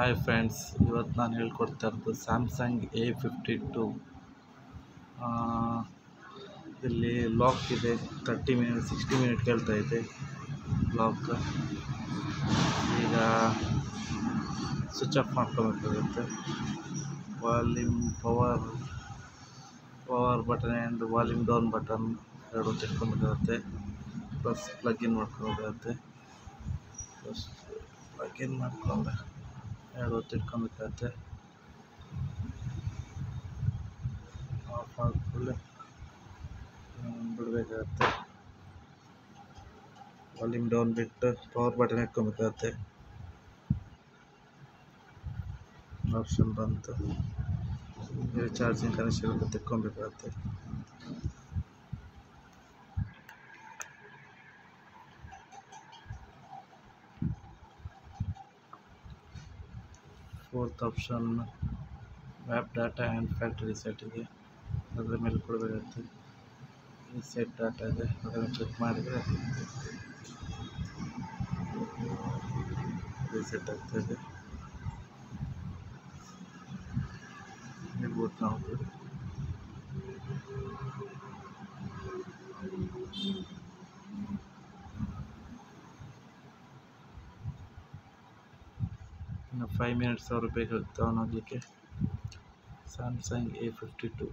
Hi friends ಇವತ್ತು ನಾನು ಹೇಳ್ಕೊಡ್ತಾ ಇರೋದು ಸ್ಯಾಮ್ಸಂಗ್ ಎ ಫಿಫ್ಟಿ ಟು ಇಲ್ಲಿ ಲಾಕ್ ಇದೆ ತರ್ಟಿ ಮಿನಿಟ್ ಸಿಕ್ಸ್ಟಿ ಮಿನಿಟ್ ಕೇಳ್ತಾ ಇದೆ ಲಾಕ್ ಈಗ ಸ್ವಿಚ್ ಆಫ್ ಮಾಡ್ಕೋಬೇಕಾಗುತ್ತೆ. Volume power power button and volume down button ಎರಡು ತಿಳ್ಕೊಬೇಕಾಗುತ್ತೆ ಪ್ಲಸ್ ಪ್ಲಗ್ ಇನ್ ಮಾಡ್ಕೋಬೇಕಾಗುತ್ತೆ. Plus plug in erotid kami कहते हैं। आप आप खुले। बढ़वे कहते हैं। Volume down bit power button कम करते ऑप्शन बंद। Charging connection come fourth option map data and factory set ಇದೆ ಅದರ ಮೇಲೆ ಕೊಡಬೇಕಾಗುತ್ತೆ ಈ ಸೆಟ್ ಡಾಟಾ ಇದೆ ಅದನ್ನು ಚೆಕ್ ಮಾಡಿದರೆ ರೀಸೆಟ್ ಆಗ್ತಾಯಿದೆ ರಿಬೋಟ್ ನಾವು ಇನ್ನು ಫೈವ್ ಮಿನಿಟ್ಸ್ ಅವರು ಬೇಕಾಗುತ್ತೆ ಆನ್ ಆಗಲಿಕ್ಕೆ ಸ್ಯಾಮ್ಸಂಗ್ ಎ ಫಿಫ್ಟಿ ಟು